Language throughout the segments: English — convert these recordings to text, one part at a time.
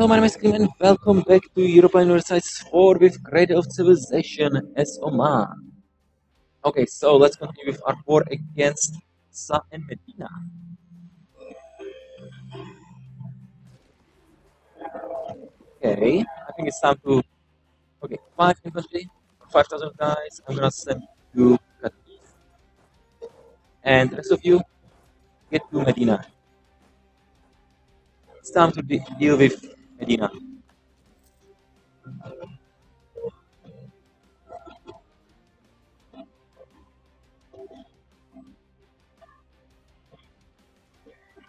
Hello, my name is Kim and welcome back to Europa Universalis 4 with Cradle of Civilization as Oman. Okay, so let's continue with our war against Sa and Medina. Okay, I think it's time to... Okay, 5 infantry, 5,000 guys, I'm gonna send you. And the rest of you, get to Medina. It's time to de deal with Medina.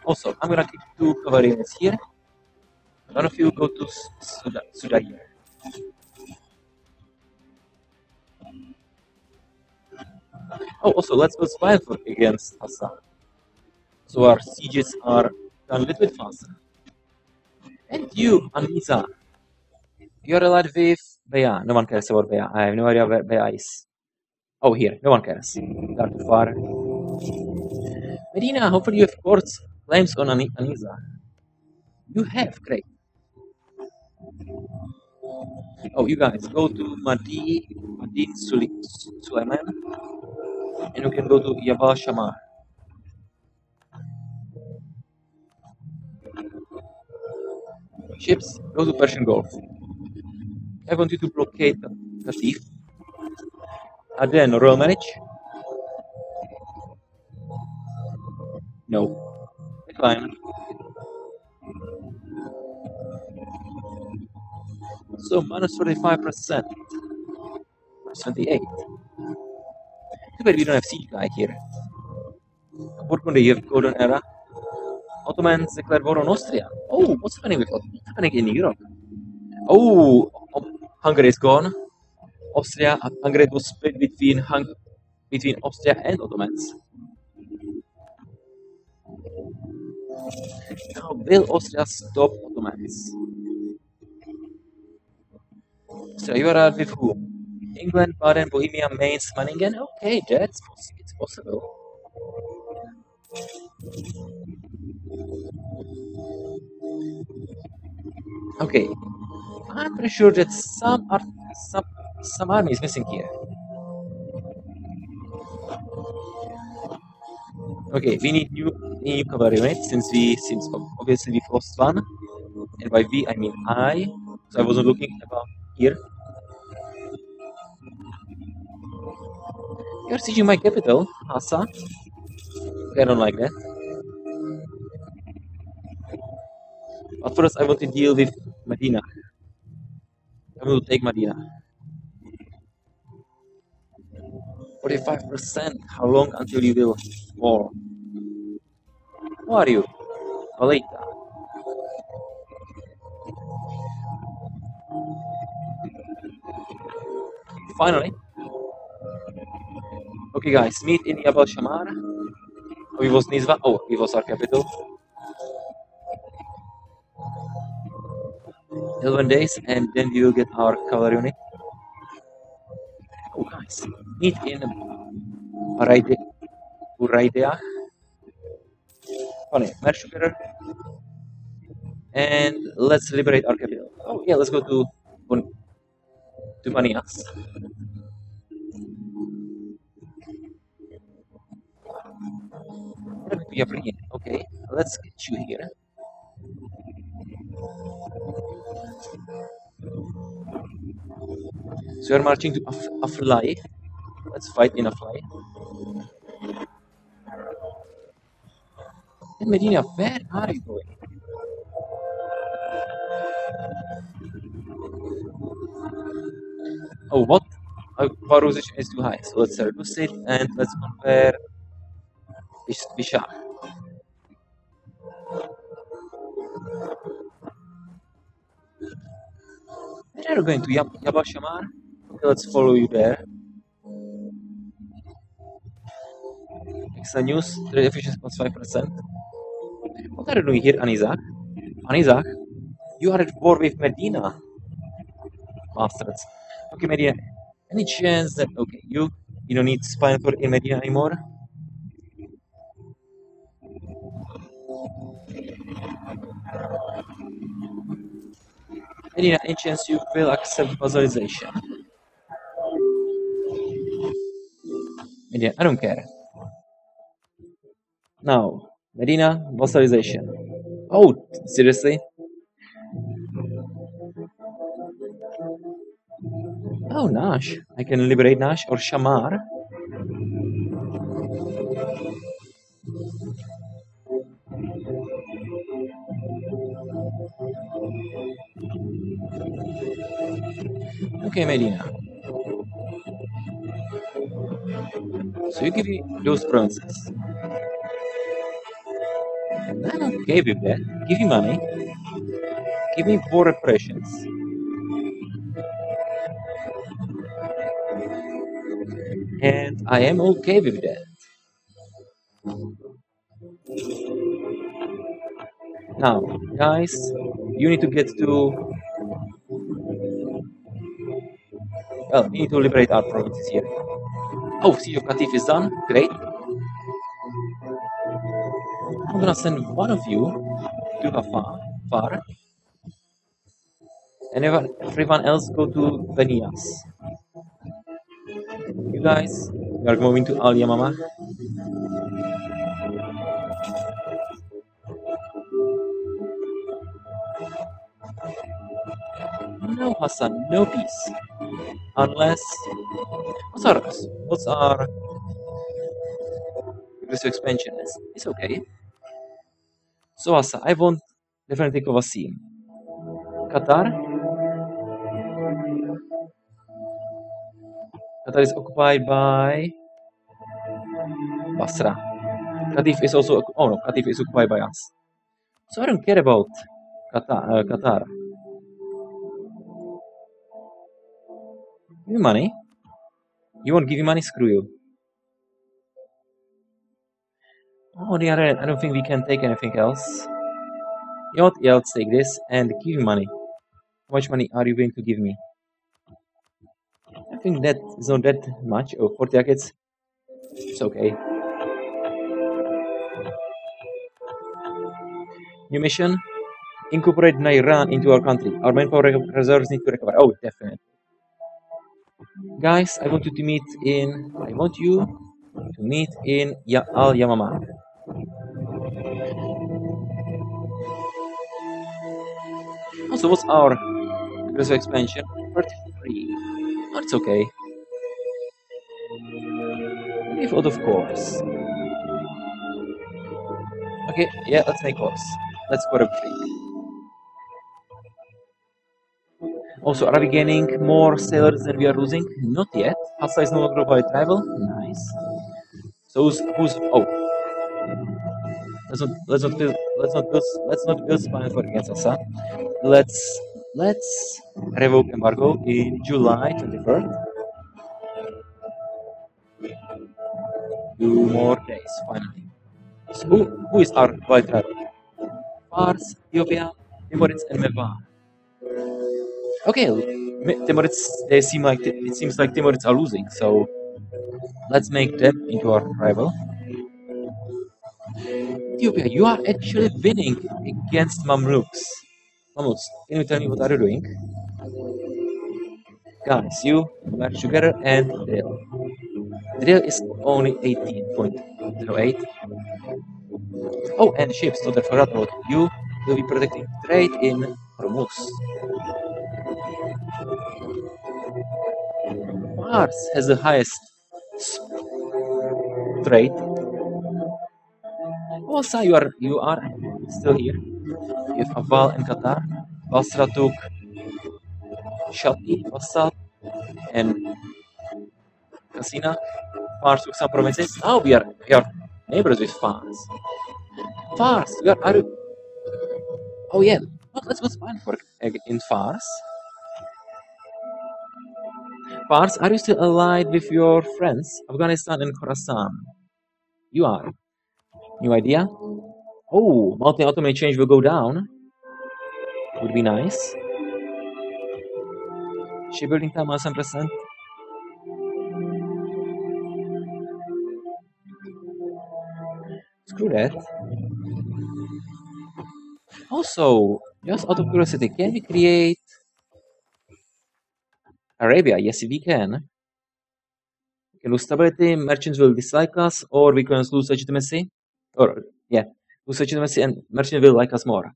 Also, I'm gonna keep two units here. One of you go to Sudair. Oh, also, let's go spy for against Hassan. So our sieges are done a little bit faster. And you, Anisa, you're a allied with Bea. No one cares about Bea. I have no idea where Bea is. Oh, here. No one cares. They're too far. Medina, hopefully you have courts claims on Ani Anisa. You have, great. Oh, you guys, go to Madi, Madin Suleiman, and you can go to Yabal Shamar. Ships, go to Persian Gulf. I want you to blockade Qatif. And then royal manage. No. Decline. So minus 45%. Minus 28. Too bad we don't have siege guy here. Burgundy, you have golden era. Ottomans declared war on Austria. Oh, what's happening with what's happening in Europe? Oh, Hungary is gone. Austria, Hungary was split between Hung between Austria and Ottomans. Now, will Austria stop Ottomans? Austria, you are with who? England, Baden, Bohemia, Mainz, Manningen? Okay, that's it's possible. Okay, I'm pretty sure that some are some some army is missing here. Okay, we need new new cavalry units since we since obviously we've lost one, and by we I mean I. So I wasn't looking about here. You're sieging my capital, Hassa. I don't like that. But first, I want to deal with Medina. I will take Medina. 45%. How long until you will fall? Who are you? Valeta. Finally. Okay guys, meet in Yabal Shamar. We was Nizva. Oh, we was our capital. 11 days and then you get our cavalry unit. Oh guys, meet in Uraide, Uraidea. Funny, march together. And let's liberate our capital. Oh yeah, let's go to to Manias. Okay, let's get you here. So we're marching to Af. Let's fight in Aflai. In Medina, where are you going? Oh, what? Our power position is too high. So let's reduce it and let's compare Bishar. Are going to Yab Yabashamar? Let's follow you there. Extra news, trade efficiency plus 5%. What are you doing here, Anizak? Anizak? You are at war with Medina. Bastards. Okay, Medina. Any chance that okay, you you don't need spine for in Medina anymore? Any, any chance you will accept vassalization? Medina, I don't care. Now, Medina, vassalization. Oh, seriously? Oh, Nash. I can liberate Nash or Shamar. Okay, Medina. So you give me those provinces. And I'm okay with that. Give me money. Give me four repressions. And I am okay with that. Now, guys, you need to get to... Well, we need to liberate our provinces here. Oh, see your Katif is done. Great. I'm gonna send one of you to Afar, far, and everyone, else go to Venias. You guys, you are moving to Al Yamamah. No, Hassan, no peace. Unless. What's our. What's our. This expansion is. It's okay. So, Hassan, I want definitely Kovasim. Qatar. Qatar is occupied by. Basra. Qatif is also. Oh no, Qatif is occupied by us. So I don't care about Qatar. Uh, Qatar. Give me money. You won't give me money? Screw you. Oh, the other end, I don't think we can take anything else. You know what? Yeah, let's take this and give me money. How much money are you going to give me? I think that is not that much. Oh, 40 jackets. It's okay. New mission. Incorporate Nairan into our country. Our manpower re- reserves need to recover. Oh, definitely. Guys, I want you to meet in. I want you to meet in ya- Al Yamamah. Also, what's our aggressive expansion? 33. Oh, it's okay. If out of course. Okay, yeah, let's make course. Let's go to three. Also, are we gaining more sailors than we are losing? Not yet. Hassa is no longer by travel. Nice. So who's who's oh let's not let's not let's not build let's not build spy for against Hassa. Let's let's revoke embargo in July twenty third. Two more days finally. So who who is our by travel? Fars, Ethiopia, Timurids, and Mevar. Okay, Timurids. They seem like it seems like Timurids are losing. So let's make them into our rival. Ethiopia, you are actually winning against Mamluks. Mamluks, can you tell me what are you doing? Guys, you match together and drill. Drill is only 18.08. Oh, and ships, so I forgot about you. Will be protecting trade in Hormuz. Mars has the highest trade. Also, you are you are still here. You have Aval and Qatar. Basra took Shati, Wassat, and Casina. Fars took some provinces. Now we are we are neighbors with Fars. Fars, we are, are Oh yeah, Well, let's go spy for in Fars. Fars, are you still allied with your friends, Afghanistan and Khorasan? You are. New idea? Oh, multi-automate change will go down. Would be nice. Shipbuilding time 100%. Screw that. Also, just out of curiosity, can we create Arabia, yes, we can. We can lose stability, merchants will dislike us, or we can lose legitimacy. Or, yeah, lose legitimacy and merchants will like us more.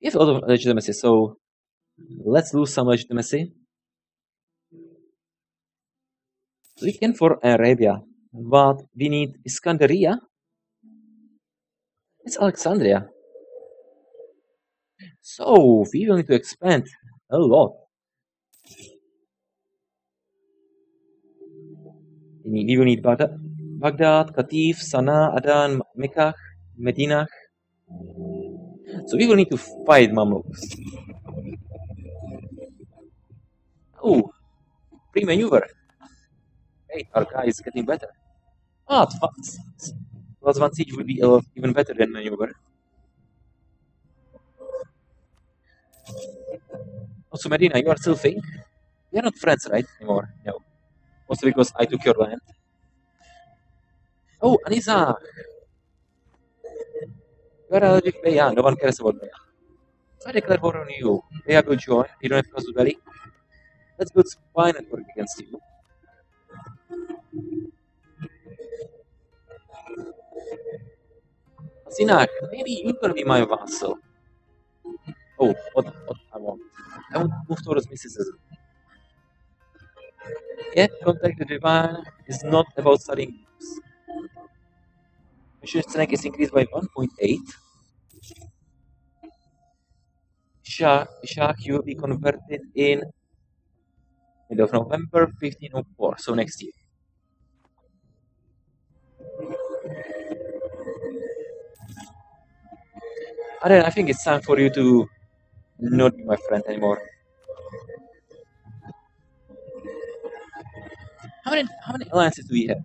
We have a lot of legitimacy, so let's lose some legitimacy. We can for Arabia, but we need Iskandaria. It's Alexandria. So we will need to expand a lot. We will need Baghdad, Qatif, Sana'a, Adan, Mecca, Medina. So we will need to fight Mamluks. Oh, free maneuver. Hey, our guy is getting better. Ah, plus one siege will be even better than maneuver. Also, Medina, you are still fake? We are not friends, right? Anymore. No. Also because I took your land. Oh, Anisa! You are allergic to no one cares about Beya. So I declare war on you. Beya will join. You don't have Casus Belli. Let's build and work against you. Sinak, maybe you're gonna be my vassal. Oh, what, what I want. I want to move towards mysticism. Yet, contact the divine is not about studying books. Mission strength is increased by 1.8. Shark, shark you will be converted in end of November 1504, so next year. Aren, I think it's time for you to not be my friend anymore. How many how many alliances do we have?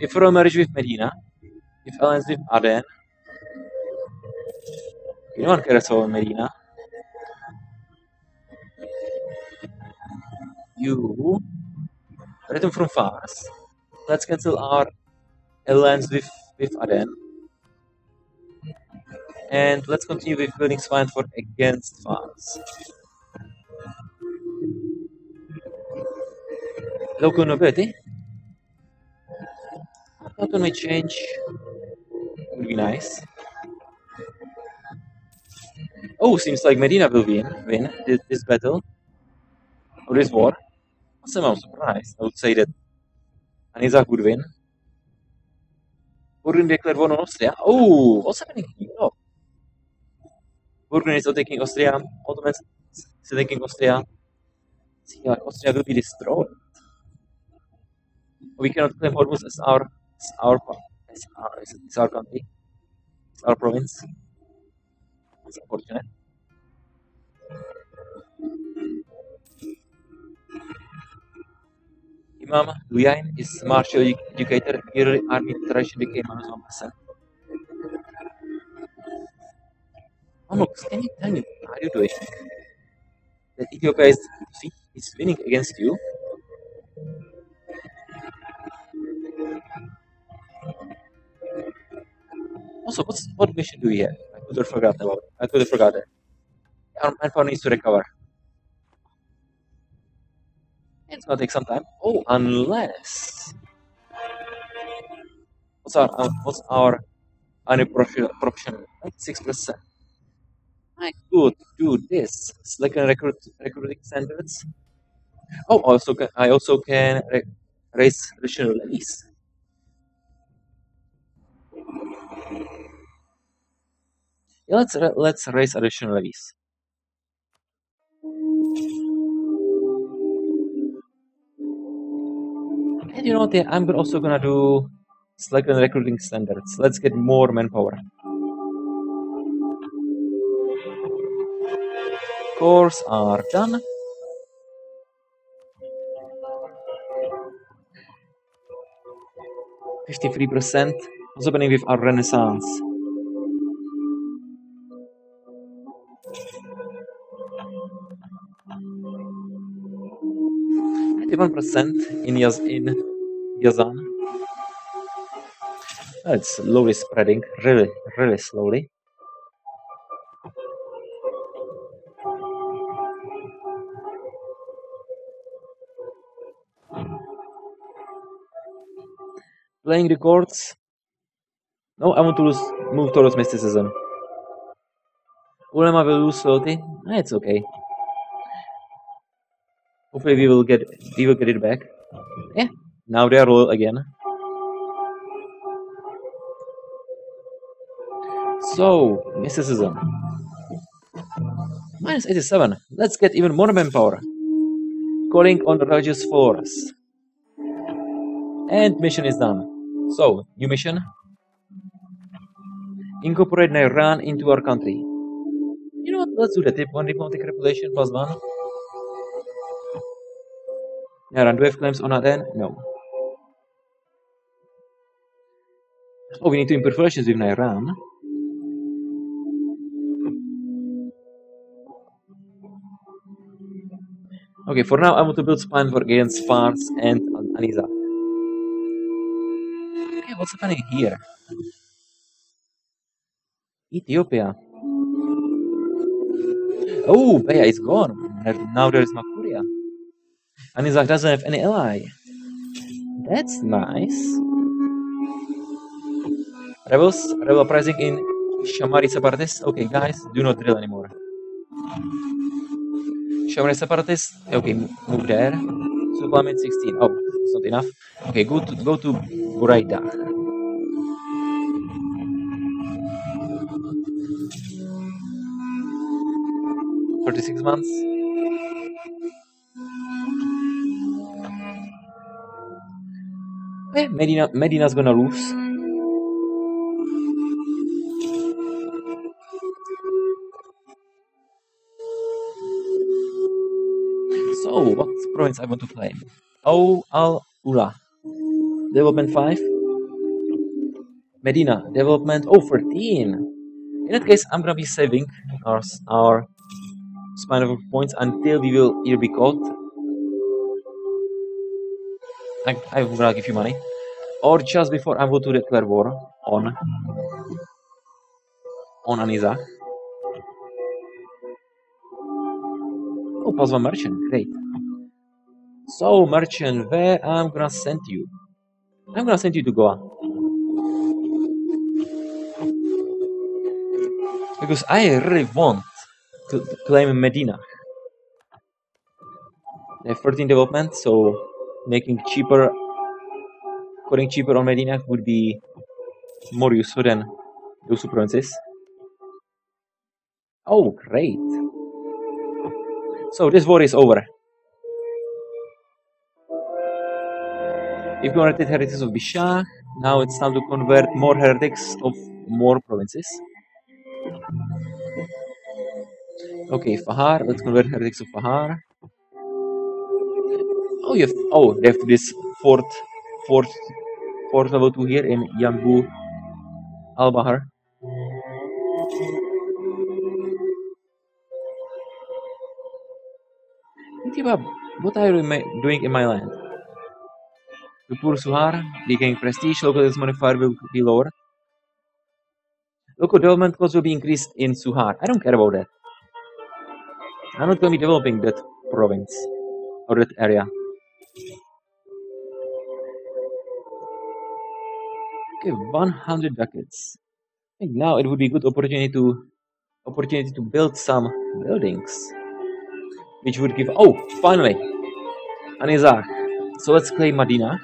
If we're marriage with Medina, if alliance with Aden, no one cares about Medina. You return from Fars. Let's cancel our alliance with with Aden. And let's continue with building Swine for against Fars. Local nobility. That one may change. Would be nice. Oh, seems like Medina will win, win this, this battle. Or this war. I'm surprised. I would say that Anizak would win. Burgundy declared war on Austria. Oh, what's happening here? Oh. Burgundy is taking Austria. Ottomans is taking Austria. See, Austria will be destroyed. We cannot claim Hormuz as our as our as our, as our country, as our province. It's unfortunate. Imam Luyain is martial educator. Yearly army tradition became one percent. Mamluks, can you tell me are you doing? That Ethiopia is, is winning against you. Also, what's what mission do we have? I have forgotten about. It. I could have forgotten. Our manpower needs to recover. It's gonna take some time. Oh, unless what's our uh, what's our six percent. I could do this. Select and recruit recruiting standards. Oh, also can, I also can raise additional levies. Let's uh, let's raise additional levies. And you know what? I'm also gonna do and recruiting standards. Let's get more manpower. Cores are done. Fifty-three percent. What's happening with our Renaissance? 11 percent in, Yaz- in Yazan. Oh, it's slowly spreading, really, really slowly. Playing records. No, I want to lose, move towards mysticism. Ulema will lose 30. It's okay. Hopefully we will get we will get it back. Yeah, now they are loyal again. So, mysticism. Minus 87. Let's get even more manpower. Calling on the religious force. And mission is done. So, new mission. Incorporate Iran into our country. You know what? Let's do that. Tip one diplomatic reputation plus one. We have claims on Aden? No. Oh, we need to improve relations with Iran. Okay, for now I want to build spine for against Fars and Anisa. Okay, what's happening here? Ethiopia. Oh, Baya is gone. Now there is Makuria. Anizak doesn't have any ally. That's nice. Rebels, rebel uprising in Shamari separatists. Okay, guys, do not drill anymore. Shamari separatists. Okay, move there. Supplement 16. Oh, it's not enough. Okay, go to go to Buraida. 36 months. Eh, Medina, Medina's gonna lose. So, what province I want to claim? Oh, Al Ula. Development 5. Medina, development oh 13. In that case, I'm gonna be saving our, our spinal points until we will either be caught. I, I'm gonna give you money. Or just before I go to declare war on on Aniza. Oh, plus one merchant, great. So, merchant, where I'm gonna send you? I'm gonna send you to Goa. Because I really want to, to claim Medina. They have 13 development, so making cheaper, putting cheaper on Medina would be more useful than those two provinces. Oh, great. So this war is over. If you converted heretics of Bishah, now it's time to convert more heretics of more provinces. Okay, Fahar, let's convert heretics of Fahar. Oh, you have, oh, they have this fourth, fourth, fourth level 2 here in Yambu Al Bahar. What are you doing in my land? The poor Suhar, they gain prestige, local modifier will be lower. Local development costs will be increased in Suhar. I don't care about that. I'm not going to be developing that province or that area. Okay, 100 ducats. Now it would be a good opportunity to opportunity to build some buildings, which would give. Oh, finally, Anizar. So let's claim Medina.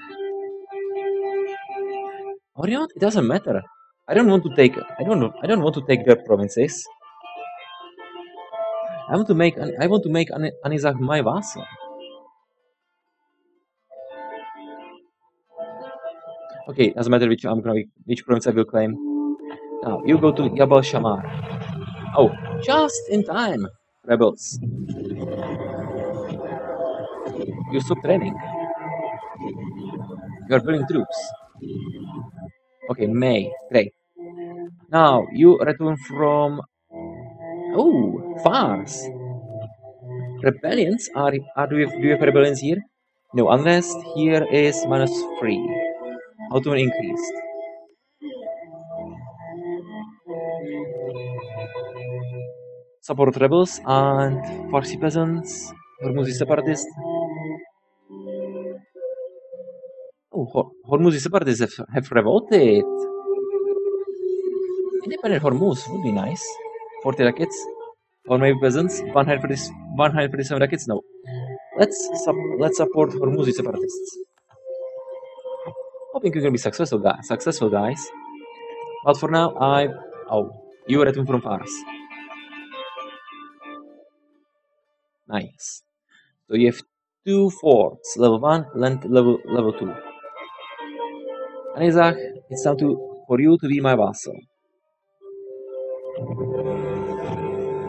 Or you know, it doesn't matter. I don't want to take. I don't. I don't want to take their provinces. I want to make. I want to make An- Anizak my vassal. Okay, doesn't matter which I'm gonna which province I will claim. Now you go to Jabal Shamar. Oh, just in time, rebels. You stop training. You are building troops. Okay, May, great. Now you return from. Oh, Fars. Rebellions are are do you have, do you have rebellions here? No, unless here is minus three. Auto increase Support rebels and Farsi peasants. Hormuzi separatists. Oh, Hor Hormuzi separatists have, have revolted. Independent Hormuz would be nice. 40 rockets. Or maybe peasants. 137 rockets? No. Let's let's support Hormuzi separatists. Hoping you're gonna be successful, guys. Successful, guys. But for now, I... Oh, you return from Paris. Nice. So you have two forts, level 1 and level, level 2. Anizak, it's time to, for you to be my vassal.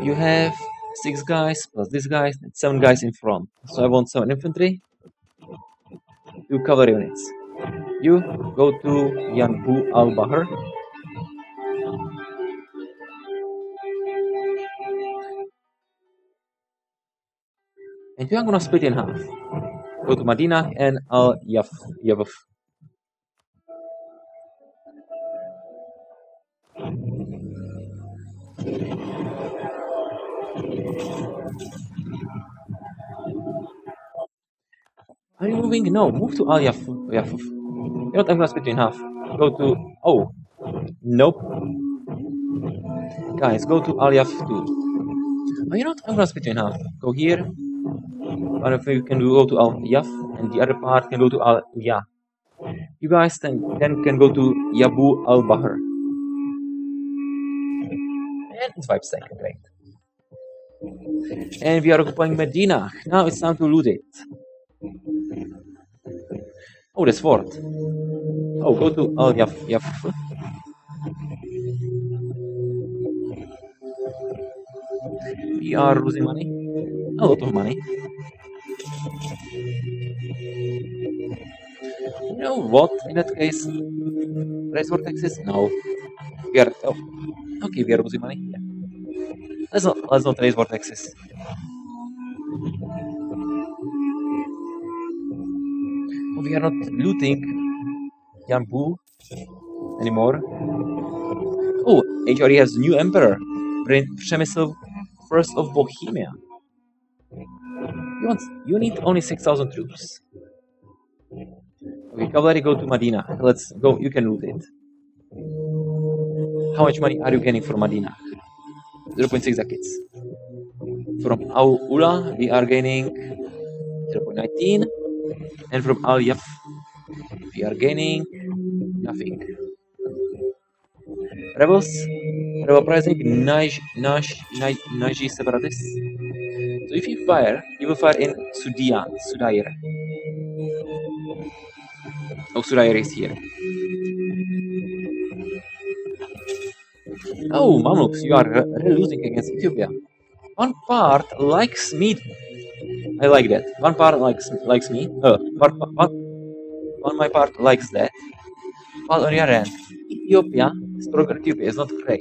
You have six guys plus this guy, seven guys in front. So I want seven infantry, two cavalry units. You go to Yanbu al Bahr. And you are gonna split in half. Go to Medina and Al Yaf Yavaf. Are you moving? No, move to Al Yaf Yafuf. You're not gonna split in half. Go to oh nope. Guys, go to Al Yaf too. Oh, you know what? I'm gonna split you in half. Go here. One of you can go to Al Yaf, and the other part can go to Al Ya. You guys then, then can go to Yabu al Bahr. And it's 5 seconds, great. And we are occupying Medina. Now it's time to loot it. Oh, there's fort. Oh, go to Al Yaf. Yaf. We are losing money. A lot of money. You know what? In that case, raise for taxes? No. We are. Oh, okay, we are losing money. Yeah. Let's not. Let's not raise taxes. We are not looting Yambu anymore. Oh, HRE has a new emperor, Prince Przemysl first of Bohemia. You want? You need only six thousand troops. Okay, cavalry, go to Medina. Let's go. You can loot it. How much money are you getting from Medina? 0.6 ducats. From Al Ula, we are gaining 0.19. And from Al Yaf, we are gaining nothing. Rebels, rebel pricing, Naj, Naj, Naj, Naji separatists. So if you fire, you will fire in Sudia, Sudair. Oh, Sudair is here. Oh, Mamluks, you are losing against Ethiopia. One part likes me. I like that. One part likes likes me. Uh, one my part likes that. But on the other hand, Ethiopia, stronger Ethiopia is not great.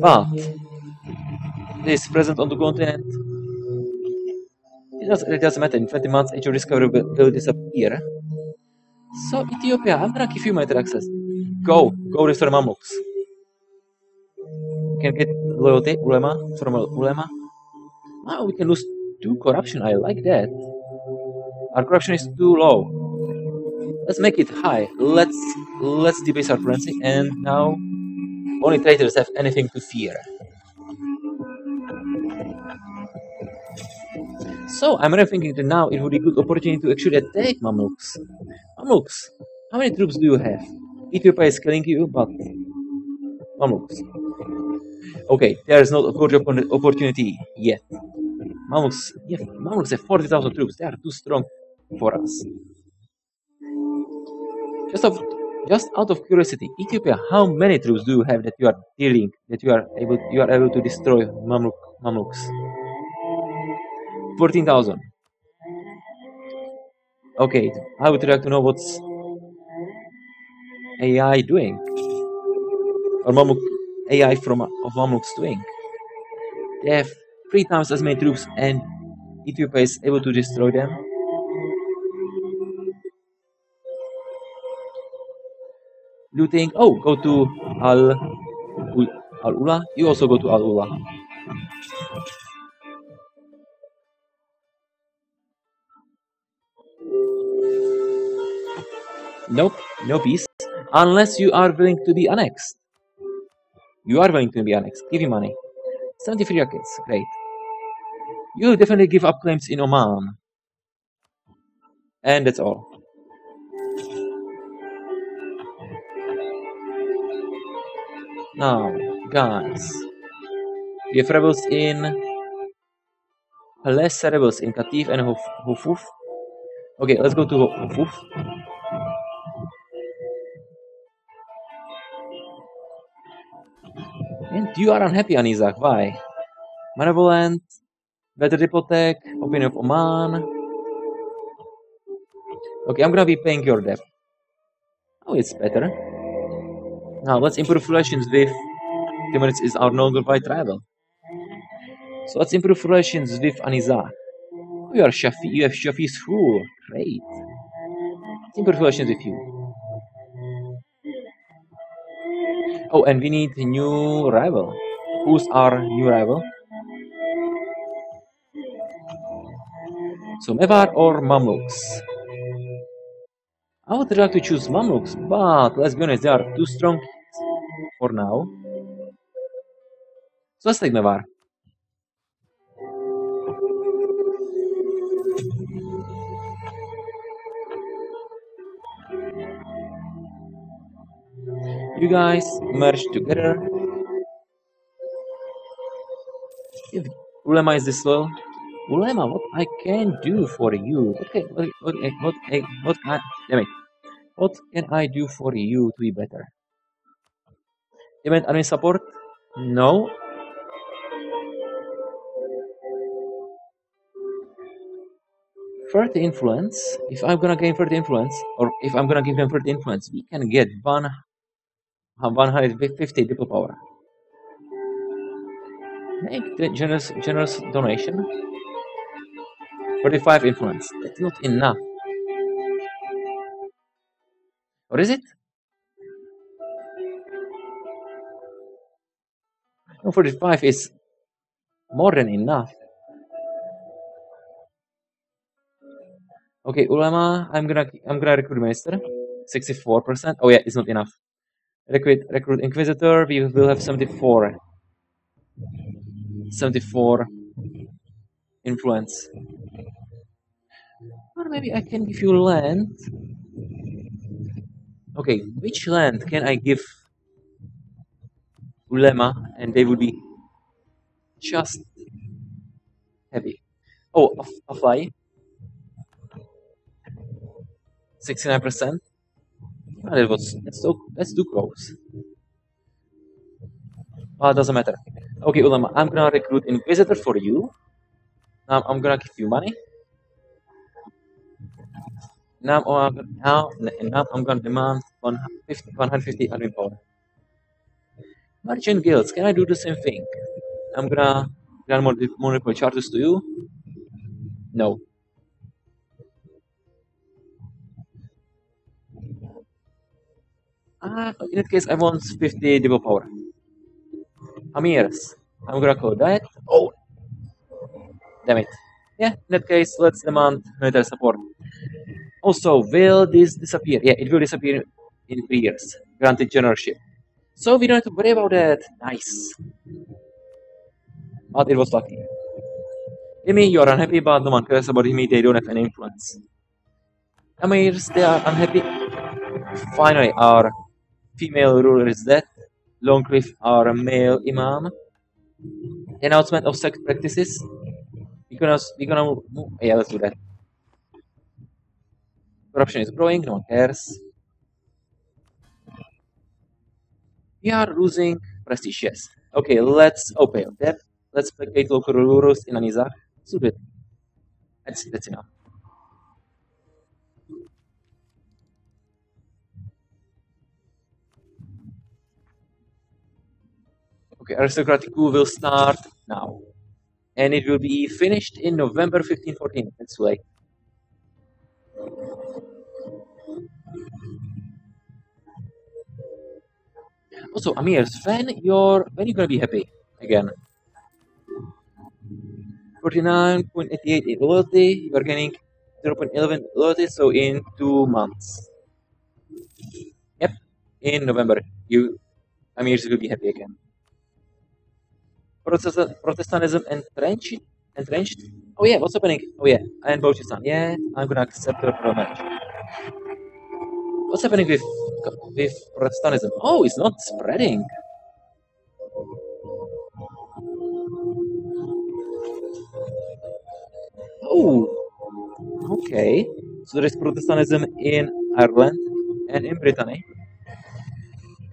But this present on the continent, it doesn't, it doesn't matter. In 20 months, age discovery will, will disappear. So Ethiopia, I'm gonna give you military access. Go, go restore Mamluks. You can get loyalty, ulema, from ulema. Ah, we can lose two corruption. I like that. Our corruption is too low. Let's make it high. Let's let's debase our currency, and now only traitors have anything to fear. So I'm really thinking that now it would be a good opportunity to actually attack Mamluks. Mamluks, how many troops do you have? Ethiopia is killing you, but Mamluks. Okay, there is no opportunity yet. Mamluks, yeah, Mamluks have 40,000 troops. They are too strong for us. Just of, just out of curiosity, Ethiopia, how many troops do you have that you are dealing, that you are able, you are able to destroy Mamluk, Mamluks? 14,000. Okay, I would like to know what's AI doing, or Mamluk AI from Mamluks doing. They have three times as many troops, and Ethiopia is able to destroy them. Looting. Oh, go to Al Al Ula. You also go to Al Ula. Nope, no peace. Unless you are willing to be annexed. You are willing to be annexed. Give me money. 73 rockets. Great. You definitely give up claims in Oman. And that's all. Now, guys. We have rebels in less rebels in Katif and Hufuf. Okay, let's go to Hufuf. And you are unhappy, Anizak. Why? Malevolent, Better Hypothec, Opinion of Oman. Okay, I'm gonna be paying your debt. Oh, it's better. Now, let's improve relations with Timurids is our noble by travel. So let's improve relations with Anizak. Oh, you are Shafi, you have Shafi's school. Great. Let's improve relations with you. Oh, and we need a new rival. Who's our new rival? So Mevar or Mamluks? I would like to choose Mamluks, but let's be honest, they are too strong for now. So let's take Mevar. You guys merge together. If Ulema is this low, Ulema, what I can do for you? Okay, what, what, eh, what, what, what can, damn it. What can I do for you to be better? Event admin support? No. Further influence. If I'm gonna gain further influence, or if I'm gonna give them further influence, we can get one 150 people power. Make the generous generous donation. 45 influence. That's not enough. What is it? No, 45 is more than enough. Okay, Ulema, I'm gonna I'm gonna recruit minister. 64%. Oh yeah, it's not enough. Recruit recruit Inquisitor, we will have 74. 74 influence. Or maybe I can give you land. Okay, which land can I give Ulema and they would be just heavy? Oh, a, a fly. 69%. Oh, that was that's too that's too close. Oh, it doesn't matter. Okay, Ulama, I'm gonna recruit Inquisitor for you. Now I'm gonna give you money. Now, uh, now, now I'm gonna demand 150, 150 admin power. Merchant guilds, can I do the same thing? I'm gonna grant more monopoly charges to you. No. Uh, in that case, I want 50 depot power. Amirs. I'm gonna call that. Oh! Damn it. Yeah, in that case, let's demand military support. Also, will this disappear? Yeah, it will disappear in three years. Granted generalship. So we don't have to worry about that. Nice. But it was lucky. Amy, you are unhappy, but no one cares about me. They don't have any influence. Amirs, they are unhappy. Finally, our female ruler is dead. Longcliff, our male imam. Announcement of sex practices. We're gonna, we're gonna move. Yeah, let's do that. Corruption is growing, no one cares. We are losing prestige, yes. Okay, let's open that. Let's placate local rulers in Anizak. That's, that's enough. Okay, aristocratic coup will start now. And it will be finished in November 1514. That's late. Also, Amir, when you're when you gonna be happy again? 49.88 in loyalty, you're getting 0.11 loyalty, so in two months. Yep, in November, you Amirs will be happy again. Protestantism entrenched? Entrenched? Oh yeah, what's happening? Oh yeah, and Balochistan. Yeah, I'm gonna accept the marriage. What's happening with with Protestantism? Oh, it's not spreading. Oh, okay. So there is Protestantism in Ireland and in Brittany.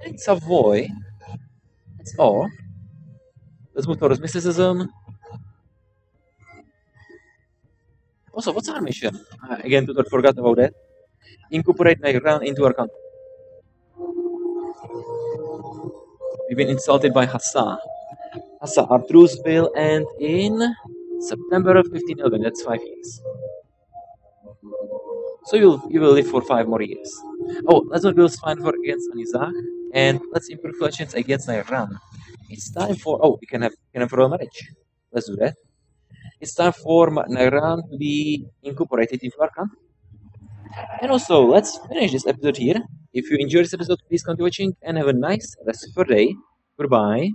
In Savoy. That's all. Let's move towards mysticism. Also, what's our mission? Uh, again, do not forget about that. Incorporate Iran into our country. We've been insulted by Hassa. Hassa, our truce will end in September of 1511. That's five years. So you'll you will live for five more years. Oh, let's not build fine for against Anizak, and let's improve relations against Iran. It's time for oh, we can have can have royal marriage. Let's do that. It's time for Iran to be incorporated into our country. And also, let's finish this episode here. If you enjoyed this episode, please continue watching and have a nice rest of your day. Goodbye.